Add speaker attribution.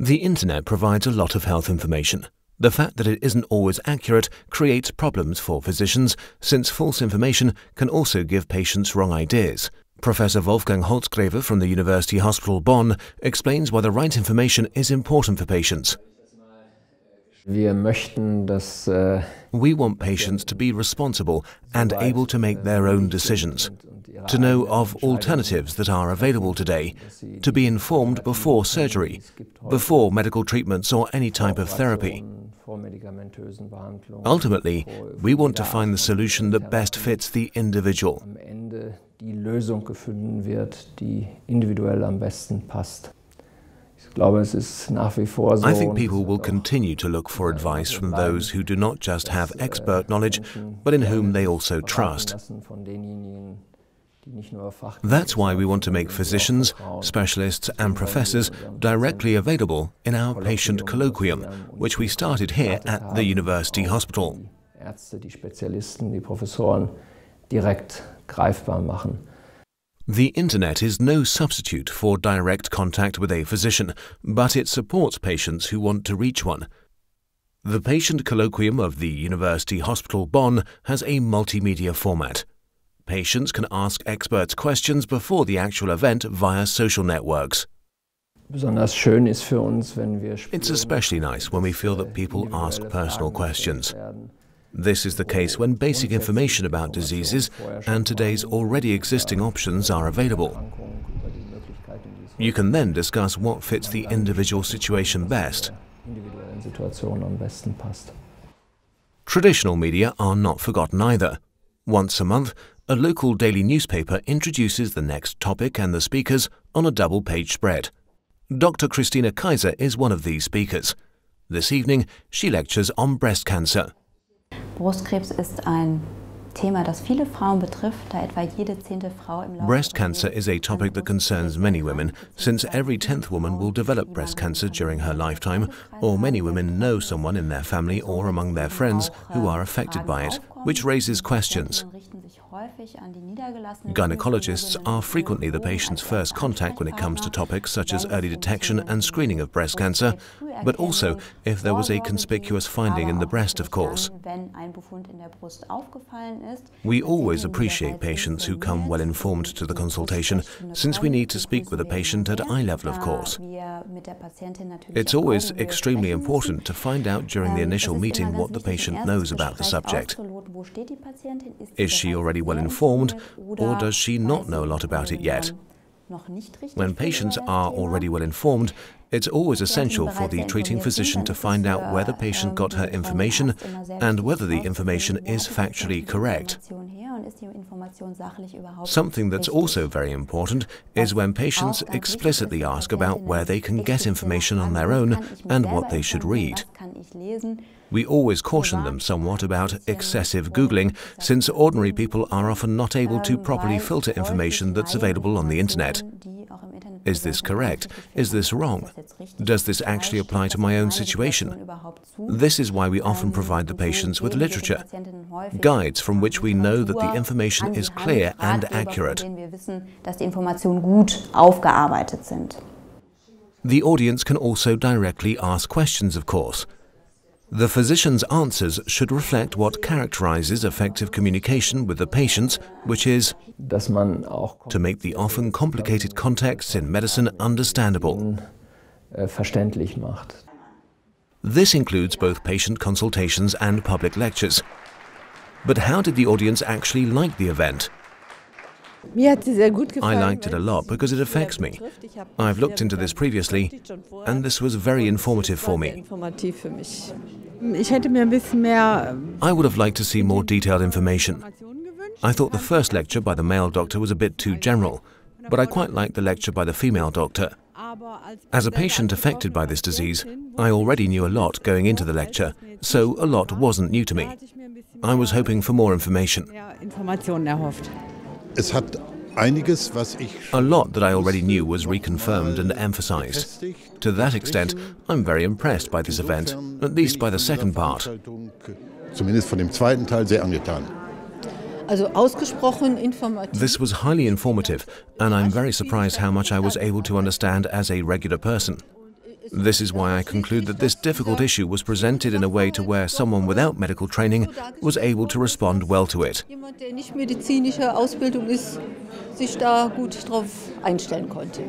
Speaker 1: The internet provides a lot of health information. The fact that it isn't always accurate creates problems for physicians, since false information can also give patients wrong ideas. Professor Wolfgang Holzgreve from the University Hospital Bonn explains why the right information is important for patients.
Speaker 2: Wir möchten, dass äh,
Speaker 1: We want patients to be responsible and able to make their own decisions, to know of alternatives that are available today, to be informed before surgery, before medical treatments or any type of therapy. Ultimately, we want to find the solution that best fits the individual.
Speaker 2: die Lösung gefunden wird, die individuell am besten passt. Ich glaube, es ist nach wie vor so.
Speaker 1: I think people will continue to look for äh, advice from those who do not just have äh, expert knowledge, but in whom they also trust. That's why we want to make physicians, specialists, and professors directly available in our patient colloquium, which we started here at the University Hospital.
Speaker 2: die Ärzte, die Spezialisten, die Professoren direkt greifbar machen.
Speaker 1: The internet is no substitute for direct contact with a physician, but it supports patients who want to reach one. The patient colloquium of the University Hospital Bonn has a multimedia format. Patients can ask experts questions before the actual event via social networks.
Speaker 2: Besonders schön ist für uns, wenn wir
Speaker 1: It's especially nice when we feel that people ask personal questions. This is the case when basic information about diseases and today's already existing options are available.
Speaker 2: Erkrankungen, über die Möglichkeiten, die es
Speaker 1: You can then discuss what fits the individual situation best.
Speaker 2: der individuellen Situation am besten passt.
Speaker 1: Traditional media are not forgotten either. Once a month, a local daily newspaper introduces the next topic and the speakers on a double page spread. Dr. Christina Kaiser is one of these speakers. This evening, she lectures on breast cancer.
Speaker 3: Brustkrebs ist ein Thema, das viele Frauen betrifft, da etwa jede zehnte Frau im Laufe
Speaker 1: Breast cancer is a topic that concerns many women, since every tenth woman will develop breast cancer during her lifetime, or many women know someone in their family or among their friends who are affected by it, which raises questions. Gynecologists are frequently the patient's first contact when it comes to topics such as early detection and screening of breast cancer, but also if there was a conspicuous finding in the breast, of course. We always appreciate patients who come well informed to the consultation, since we need to speak with the patient at eye level, of course. It's always extremely important to find out during the initial meeting what the patient knows about the subject. Is she already well informed, or does she not know a lot about it yet? When patients are already well informed, it's always essential for the treating physician to find out where the patient got her information and whether the information is factually correct. Something that's also very important is when patients explicitly ask about where they can get information on their own and what they should read. We always caution them somewhat about excessive Googling, since ordinary people are often not able to properly filter information that's available on the internet. Is this correct? Is this wrong? Does this actually apply to my own situation? This is why we often provide the patients with literature, guides from which we know that the information is clear and accurate. The audience can also directly ask questions, of course. The physician's answers should reflect what characterizes effective communication with the patients, which is
Speaker 2: Dass man auch
Speaker 1: to make the often complicated contexts in medicine understandable.
Speaker 2: äh.
Speaker 1: This includes both patient consultations and public lectures. But how did the audience actually like the event?
Speaker 4: Mir hat sie sehr gut
Speaker 1: Uh,
Speaker 4: I
Speaker 1: liked it a lot because it affects me. I've looked into this previously, and this was very informative for me.
Speaker 4: Informativ für mich. Mm, ich hätte mir ein bisschen mehr ähm,
Speaker 1: I would have liked to see more detailed information. I thought the first lecture by the male doctor was a bit too general, but I quite liked the lecture by the female doctor. As a patient affected by this disease, I already knew a lot going into the lecture, so a lot wasn't new to me.
Speaker 4: hatte ich mir ein bisschen
Speaker 1: I was hoping for more information.
Speaker 4: mehr Informationen erhofft.
Speaker 5: Es hat einiges, was ich
Speaker 1: A lot that I already knew was reconfirmed and emphasized. To that extent, I'm very impressed by this event, at least by the second part.
Speaker 5: Zumindest von dem zweiten Teil sehr angetan.
Speaker 6: Also ausgesprochen informativ.
Speaker 1: This was highly informative, and I'm very surprised how much I was able to understand as a regular person. This is why I conclude that this difficult issue was presented in a way to where someone without medical training was able to respond well to it.
Speaker 6: Jemand, der nicht medizinische Ausbildung ist, sich da gut drauf einstellen konnte.